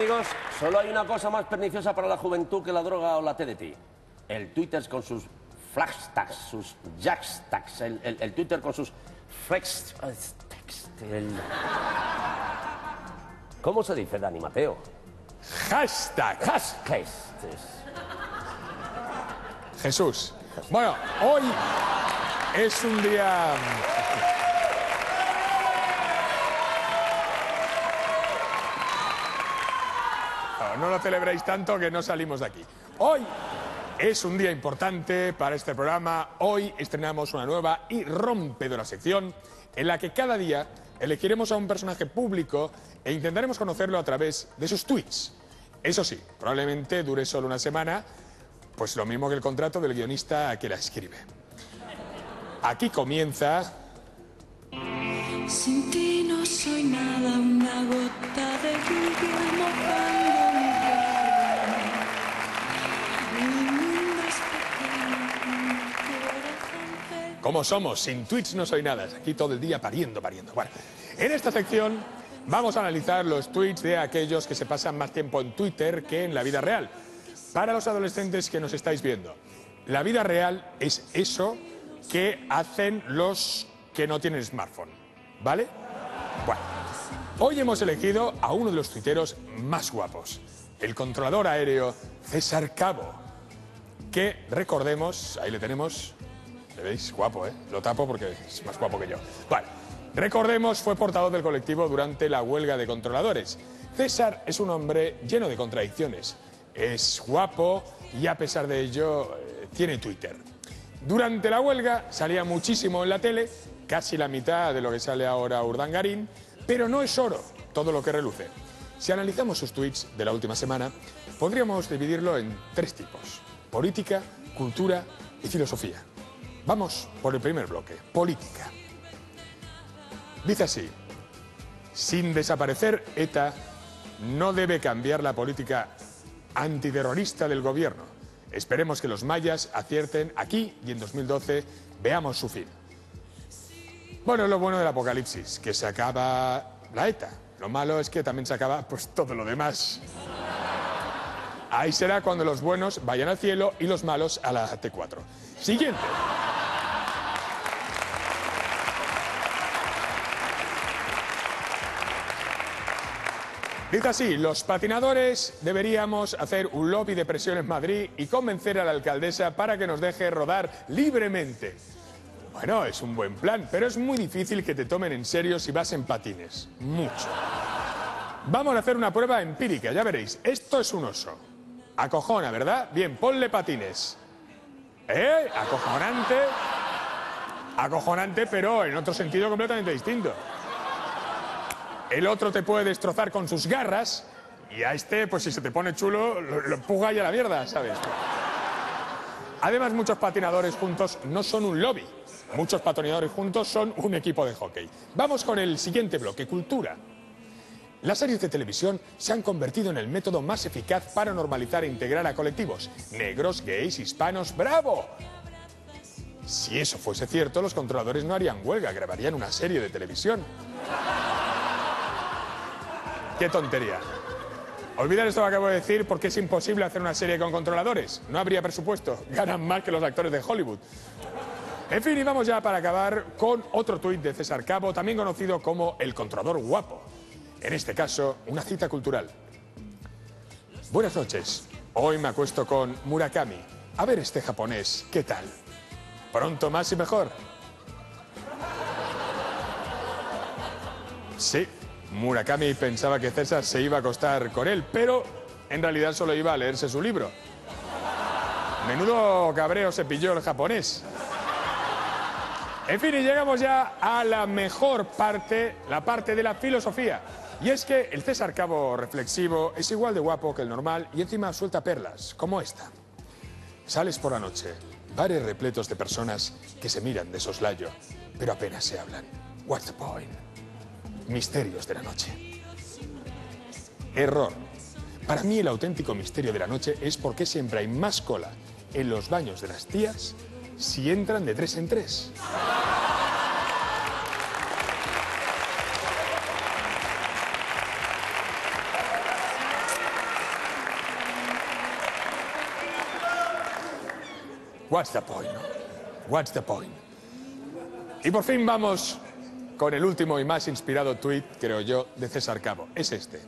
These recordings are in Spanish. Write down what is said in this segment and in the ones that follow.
Amigos, solo hay una cosa más perniciosa para la juventud que la droga o la TDT. El Twitter con sus flashtags, sus jackstags, el, el- el Twitter con sus el- ¿Cómo se dice, Dani Mateo? Hashtag Hashtags. Jesús. Bueno, hoy es un día. No, lo celebréis tanto que no salimos de aquí. Hoy es un día importante para este programa. Hoy estrenamos una nueva y rompedora sección en la que cada día elegiremos a un personaje público e intentaremos conocerlo a través de sus tweets. Eso sí, probablemente dure solo una semana, pues lo mismo que el contrato del guionista que la escribe. Aquí comienza Sin ti no soy nada, una gota de lluvia mojando ¿Cómo somos? Sin tweets no soy nada. Aquí todo el día pariendo, pariendo. Bueno, en esta sección vamos a analizar los tweets de aquellos que se pasan más tiempo en Twitter que en la vida real. Para los adolescentes que nos estáis viendo, la vida real es eso que hacen los que no tienen smartphone. ¿Vale? Bueno, hoy hemos elegido a uno de los tuiteros más guapos, el controlador aéreo César Cabo, que recordemos, ahí le tenemos, ¿Le veis? Guapo, ¿eh? Lo tapo porque es más guapo que yo. Vale. Recordemos, fue portavoz del colectivo durante la huelga de controladores. César es un hombre lleno de contradicciones. Es guapo y a pesar de ello eh, tiene Twitter. Durante la huelga salía muchísimo en la tele, casi la mitad de lo que sale ahora Urdangarín, pero no es oro todo lo que reluce. Si analizamos sus tweets de la última semana, podríamos dividirlo en tres tipos: política, cultura y filosofía. Vamos por el primer bloque, política. Dice así, sin desaparecer ETA, no debe cambiar la política antiterrorista del gobierno. Esperemos que los mayas acierten aquí y en 2012 veamos su fin. Bueno, es lo bueno del apocalipsis, que se acaba la ETA. Lo malo es que también se acaba pues todo lo demás. Ahí será cuando los buenos vayan al cielo y los malos a la T4. Siguiente. Dice así, los patinadores deberíamos hacer un lobby de presión en Madrid y convencer a la alcaldesa para que nos deje rodar libremente. Bueno, es un buen plan, pero es muy difícil que te tomen en serio si vas en patines. Mucho. Vamos a hacer una prueba empírica, ya veréis. Esto es un oso. Acojona, ¿verdad? Bien, ponle patines. ¿Eh? Acojonante. Acojonante, pero en otro sentido completamente distinto. El otro te puede destrozar con sus garras y a este, pues si se te pone chulo, lo, empuja y a la mierda, ¿sabes? Además, muchos patinadores juntos no son un lobby. Muchos patinadores juntos son un equipo de hockey. Vamos con el siguiente bloque, cultura. Las series de televisión se han convertido en el método más eficaz para normalizar e integrar a colectivos. Negros, gays, hispanos, ¡bravo! Si eso fuese cierto, los controladores no harían huelga, grabarían una serie de televisión. ¡Qué tontería! Olvidar esto que acabo de decir porque es imposible hacer una serie con controladores. No habría presupuesto. Ganan más que los actores de Hollywood. En fin, y vamos ya para acabar con otro tuit de César Cabo, también conocido como el controlador guapo. En este caso, una cita cultural. Buenas noches. Hoy me acuesto con Murakami. A ver este japonés, ¿qué tal? Pronto más y mejor. Sí, Murakami pensaba que César se iba a acostar con él, pero en realidad solo iba a leerse su libro. Menudo cabreo se pilló el japonés. En fin, y llegamos ya a la mejor parte, la parte de la filosofía. Y es que el César Cabo reflexivo es igual de guapo que el normal y encima suelta perlas, como esta. Sales por la noche, bares repletos de personas que se miran de soslayo, pero apenas se hablan. What's the point? Misterios de la noche. Error. Para mí el auténtico misterio de la noche es por qué siempre hay más cola en los baños de las tías si entran de tres en tres. What's the point? What's the point? Y por fin vamos con el último y más inspirado tuit, creo yo, de César Cabo. Es este.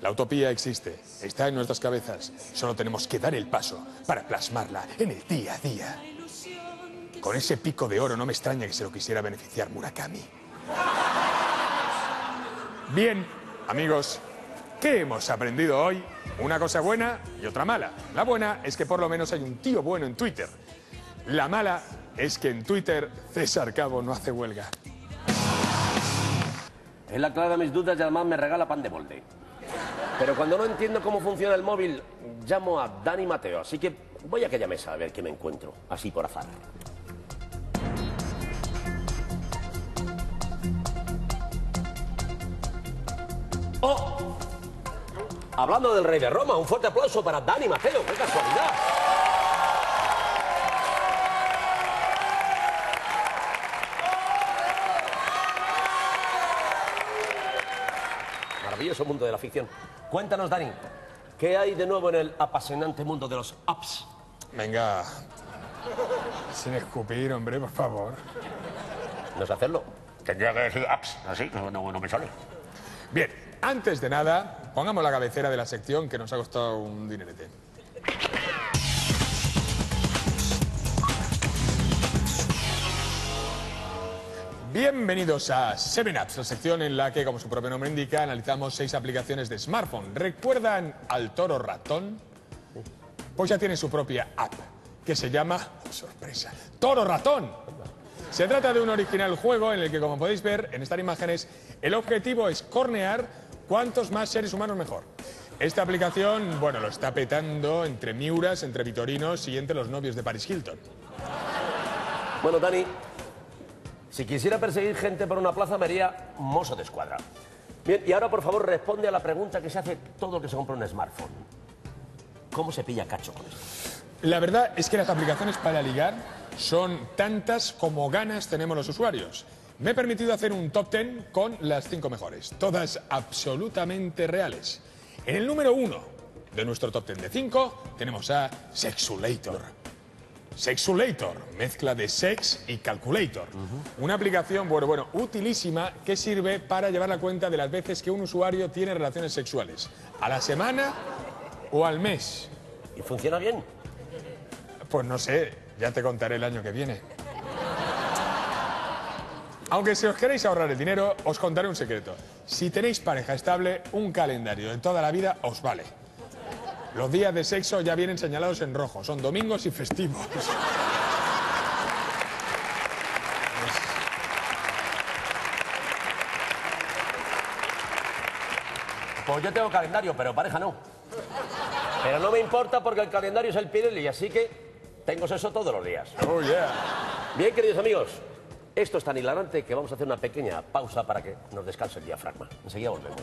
La utopía existe, está en nuestras cabezas. Solo tenemos que dar el paso para plasmarla en el día a día. Con ese pico de oro no me extraña que se lo quisiera beneficiar Murakami. Bien, amigos, ¿qué hemos aprendido hoy? Una cosa buena y otra mala. La buena es que por lo menos hay un tío bueno en Twitter. La mala es que en Twitter César Cabo no hace huelga. Él aclara mis dudas y además me regala pan de molde. Pero cuando no entiendo cómo funciona el móvil, llamo a Dani Mateo. Así que voy a aquella mesa a ver qué me encuentro, así por azar. ¡Oh! Hablando del rey de Roma, un fuerte aplauso para Dani Mateo. ¡Qué casualidad! Maravilloso mundo de la ficción. Cuéntanos, Dani, ¿qué hay de nuevo en el apasionante mundo de los apps? Venga, sin escupir, hombre, por favor. No sé hacerlo. Tendría que decir apps, así, no, no, no me sale. Bien, antes de nada, pongamos la cabecera de la sección que nos ha costado un dinerete. Bienvenidos a 7apps, la sección en la que, como su propio nombre indica, analizamos seis aplicaciones de smartphone. ¿Recuerdan al toro ratón? Pues ya tiene su propia app, que se llama, oh, sorpresa, Toro Ratón. Se trata de un original juego en el que, como podéis ver en estas imágenes, el objetivo es cornear cuantos más seres humanos mejor. Esta aplicación, bueno, lo está petando entre Miuras, entre Vitorinos y entre los novios de Paris Hilton. Bueno, Dani, si quisiera perseguir gente por una plaza, me haría mozo de escuadra. Bien, y ahora, por favor, responde a la pregunta que se hace todo el que se compra un smartphone. ¿Cómo se pilla cacho con esto? La verdad es que las aplicaciones para ligar son tantas como ganas tenemos los usuarios. Me he permitido hacer un top 10 con las cinco mejores, todas absolutamente reales. En el número uno de nuestro top 10 de 5 tenemos a Sexulator. Sexulator, mezcla de sex y calculator. Una aplicación, bueno, bueno, utilísima que sirve para llevar la cuenta de las veces que un usuario tiene relaciones sexuales. A la semana o al mes. ¿Y funciona bien? Pues no sé, ya te contaré el año que viene. Aunque si os queréis ahorrar el dinero, os contaré un secreto. Si tenéis pareja estable, un calendario de toda la vida os vale. Los días de sexo ya vienen señalados en rojo, son domingos y festivos. Pues yo tengo calendario, pero pareja no. Pero no me importa porque el calendario es el Pirelli, así que tengo sexo todos los días. Oh, yeah. Bien, queridos amigos, esto es tan hilarante que vamos a hacer una pequeña pausa para que nos descanse el diafragma. Enseguida volvemos.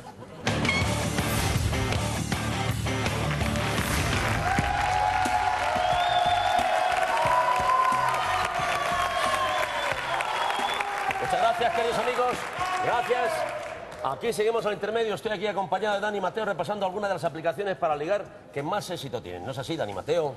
Queridos amigos. Gracias. Aquí seguimos al intermedio. Estoy aquí acompañado de Dani Mateo repasando algunas de las aplicaciones para ligar que más éxito tienen. ¿No es así, Dani Mateo?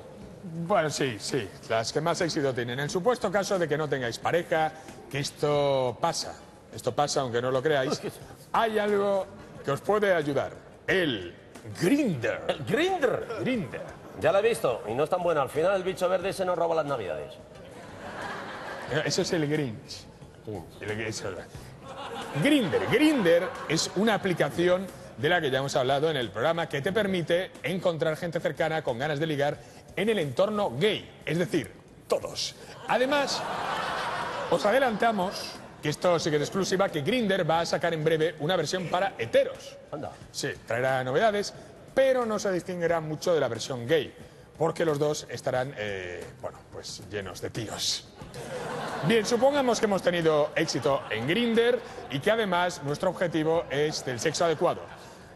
Bueno, sí, sí, las que más éxito tienen. En el supuesto caso de que no tengáis pareja, que esto pasa, esto pasa aunque no lo creáis, hay algo que os puede ayudar. El Grinder. El Grindr. Grinder. Ya lo he visto y no es tan bueno. Al final el bicho verde se nos roba las navidades. Eso es el Grinch. Grinder. Grinder es una aplicación de la que ya hemos hablado en el programa que te permite encontrar gente cercana con ganas de ligar en el entorno gay, es decir, todos. Además, os adelantamos que esto sí que es exclusiva, que Grinder va a sacar en breve una versión para heteros. Anda. Sí, traerá novedades, pero no se distinguirá mucho de la versión gay, porque los dos estarán, eh, bueno, pues llenos de tíos. Bien, supongamos que hemos tenido éxito en Grinder y que además nuestro objetivo es del sexo adecuado.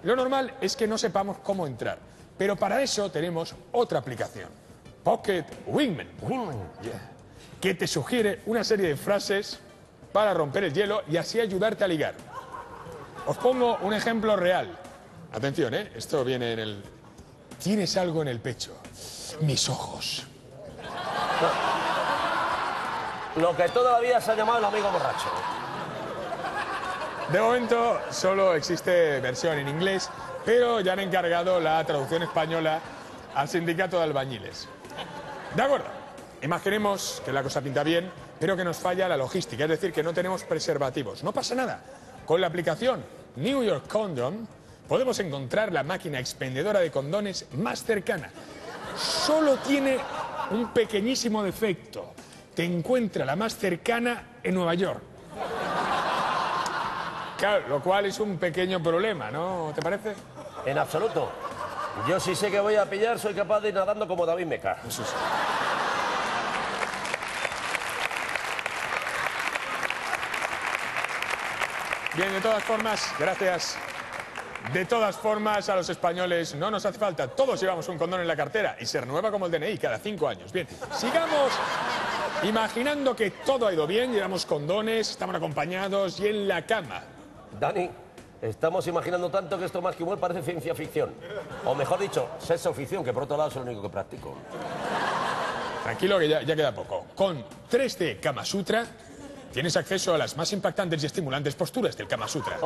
Lo normal es que no sepamos cómo entrar, pero para eso tenemos otra aplicación, Pocket Wingman, Yeah. que te sugiere una serie de frases para romper el hielo y así ayudarte a ligar. Os pongo un ejemplo real. Atención, ¿eh? Esto viene en el... Tienes algo en el pecho. Mis ojos. Lo que toda la vida se ha llamado el amigo borracho. De momento solo existe versión en inglés, pero ya han encargado la traducción española al sindicato de albañiles. De acuerdo, imaginemos que la cosa pinta bien, pero que nos falla la logística, es decir, que no tenemos preservativos. No pasa nada. Con la aplicación New York Condom podemos encontrar la máquina expendedora de condones más cercana. Solo tiene un pequeñísimo defecto. Te encuentra la más cercana en Nueva York. Claro, lo cual es un pequeño problema, ¿no? ¿Te parece? En absoluto. Yo sí sé que voy a pillar, soy capaz de ir nadando como David Meca. Eso sí. Bien, de todas formas, gracias. De todas formas, a los españoles no nos hace falta. Todos llevamos un condón en la cartera y se renueva como el DNI cada cinco años. Bien, sigamos imaginando que todo ha ido bien, llevamos condones, estamos acompañados y en la cama. Dani, estamos imaginando tanto que esto más que igual parece ciencia ficción. O mejor dicho, sexo ficción, que por otro lado es lo único que practico. Tranquilo que ya, ya queda poco. Con 3D Kama Sutra tienes acceso a las más impactantes y estimulantes posturas del Kama Sutra.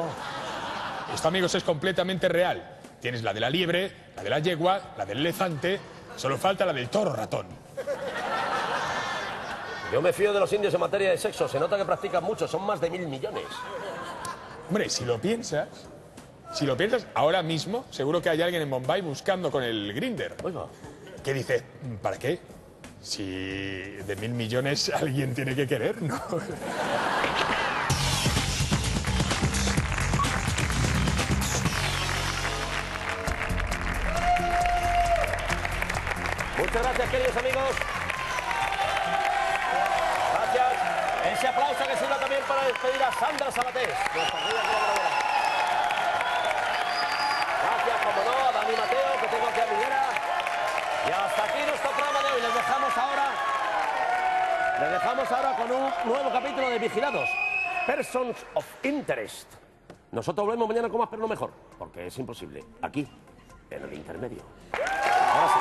Esto, amigos, es completamente real. Tienes la de la liebre, la de la yegua, la del elefante, solo falta la del toro ratón. Yo me fío de los indios en materia de sexo. Se nota que practican mucho, son más de mil millones. Hombre, si lo piensas, si lo piensas, ahora mismo seguro que hay alguien en Bombay buscando con el grinder. Oiga, que dice, ¿para qué? Si de mil millones alguien tiene que querer, ¿no? Muchas gracias, queridos amigos. Gracias. Ese aplauso que sirva también para despedir a Sandra Sabatés. Gracias, como no, a Dani Mateo, que tengo aquí a Miguera. Y hasta aquí nuestro programa de. Les dejamos ahora. Les dejamos ahora con un nuevo capítulo de Vigilados. Persons of Interest. Nosotros volvemos mañana con más, pero no mejor. Porque es imposible. Aquí, en el intermedio. Ahora sí.